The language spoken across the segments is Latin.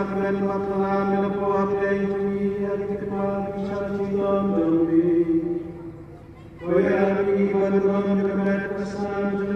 sacra in matlamina poapia in tui, adic mangi sacerdotum Dei. Oiarmi, quod non remetas sanctum,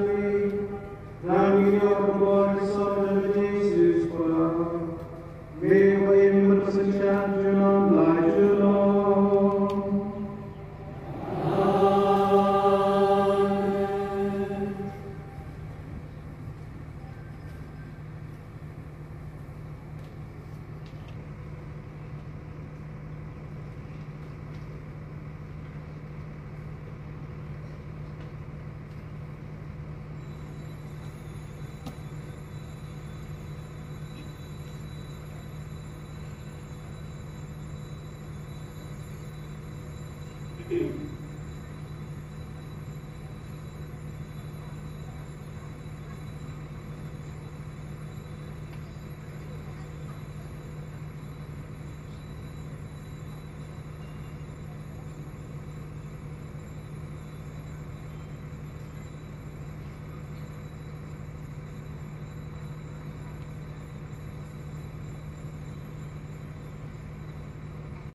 do.